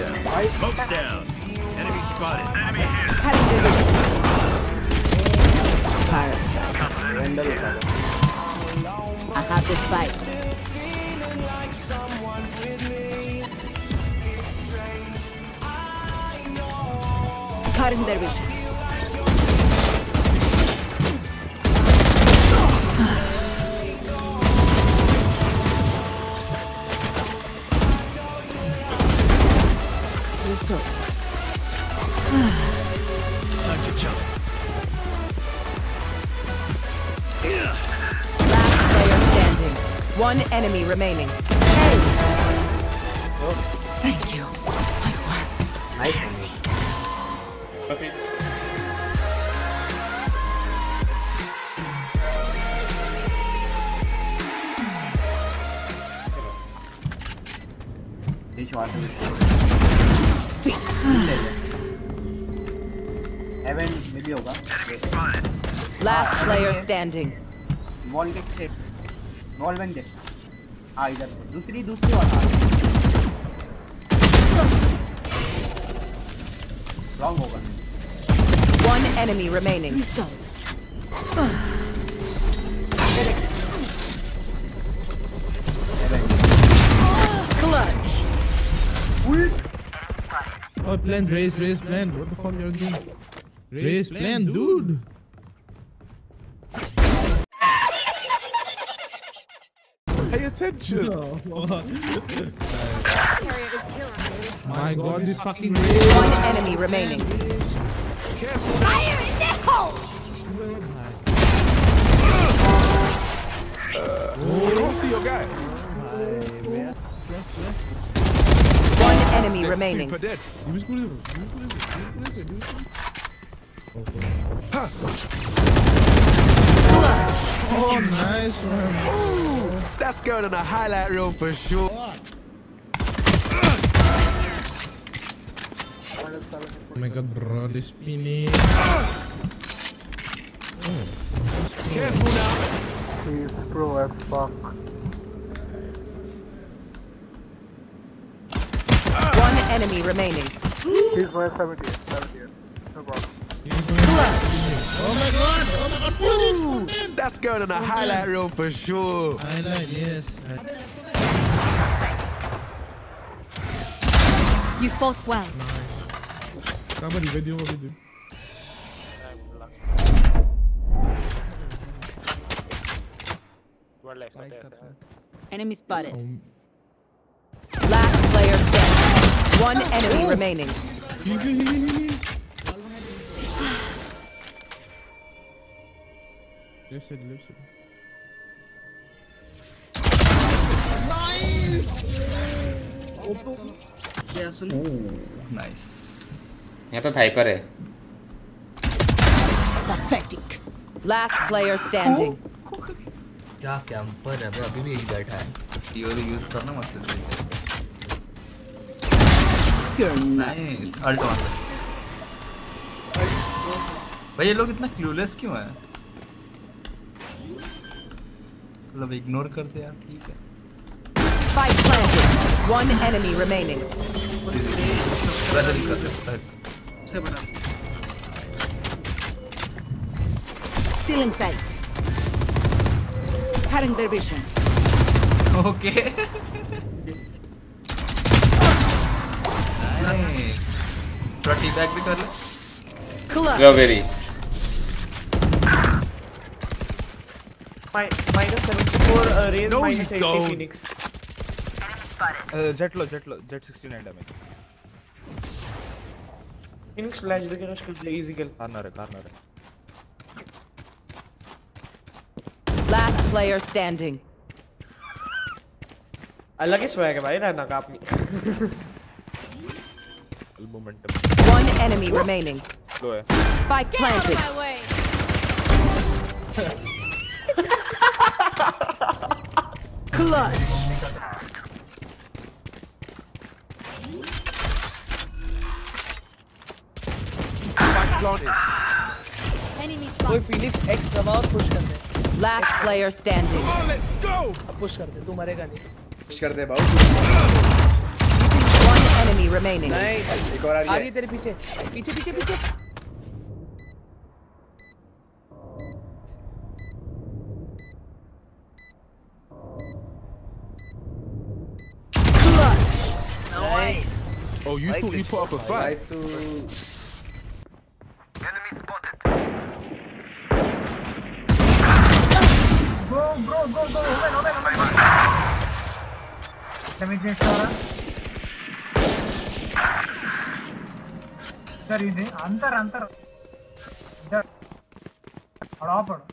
down. Smoke's down. Enemy spotted. Enemy here. Cutting division. Parasite. I have the spike. Cutting their vision. Results. Time to jump. Last player standing. One enemy remaining. Hey. Thank you. I was. Nice. Okay. Hiç vardı bir şey Heaven maybe होगा Last player standing. Wall के से wall बन दे हाँ इधर दूसरी दूसरी wall wrong होगा One enemy remaining. Results. Clutch. Oh, plan, Raze, Raze, plan. What the fuck are you're doing? Raze, plan, dude. Pay attention. My god, this fucking Raze. One enemy remaining. Fire in the hole! Don't enemy remaining. Give me school. Oh, nice one. That's going in the highlight reel for sure. Oh my god, bro, this spinning. Careful now. He's pro as fuck. One enemy remaining. He's my 70, 70. No problem. Oh my god, oh my god, police, Ooh, come that's going in the highlight reel for sure. Highlight, yes. You fought well. Somebody video mo video. Enemy spotted. Um, Last player standing. One enemy remaining. heal, heal, heal, heal, heal. Left side, left side. Nice यहाँ पे भाइपर है Pathetic. Last player standing. क्या camper है बे अभी भी यही बैठा है टीओरी यूज करना मतलब You're not. नाइस अल्ट भाई ये लोग इतना क्लूलेस क्यों है मतलब इग्नोर करते यार ठीक है Spike planted. One enemy remaining. वैसे भी करते हैं Still in sight. Cutting their vision. Okay थोड़ा टी बैक भी कर ले Mi- 74 uh, raise, No, minus you 80 don't. Jett low jet low jet 69 damage flash देखे rush कर ले easy kill. कॉर्नर है कॉर्नर है Last player standing. अलग ही swag है भाई रहना का अपनी. Momentum One enemy remaining. लो है Spike planted. Clutch. कोई Phoenix X दबा और push कर दे. Last player standing. अब push कर दे तू मरेगा नहीं. पुश कर दे बाबू One enemy remaining. Nice. एक और आ आ रही रही है है तेरे पीछे पीछे पीछे पीछे Nice. Oh, you thought you put up a भाई fight? तू Bro, bro, go, go, open, open, open. Damage చేస్తారా సార్ ఇది అంతర్ అంతర్ ఆపడు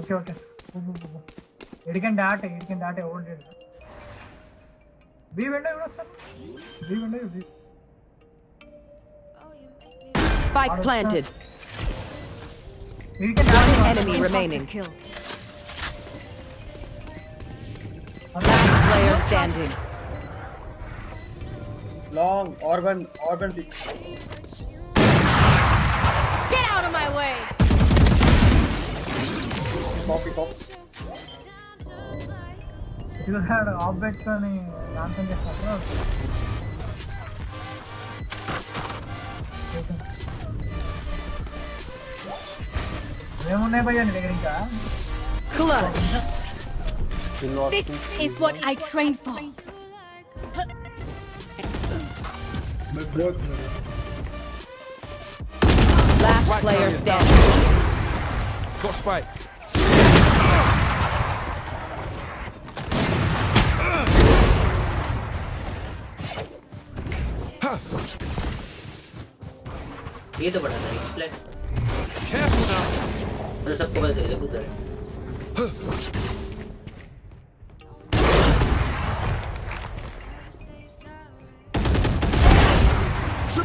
ఓకే ఓకే ఎడికండి ఆట ఎడికండి ఆట ఓల్డ్ బీ వెండ ఎవరు వస్తారు be వెండ be Spike planted. ఎడికండి One ఆట enemy remaining. Last player standing. long organ organ pick Get out of my way! copy copy చూసాడు ఆఫ్ పెట్టుకొని డాన్సం చేస్తాడు ఏమున్నాయి భయ్యా నీ దగ్గర ఇంకా Clutch. This is what I trained for. Last player standing. Got spike. ये तो बड़ा नाइस प्लान Careful now. मतलब सबको पता चलेगा उधर है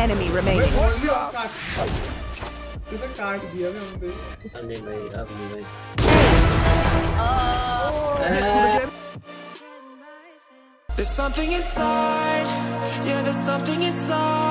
enemy remaining. There's something inside, yeah, there's something inside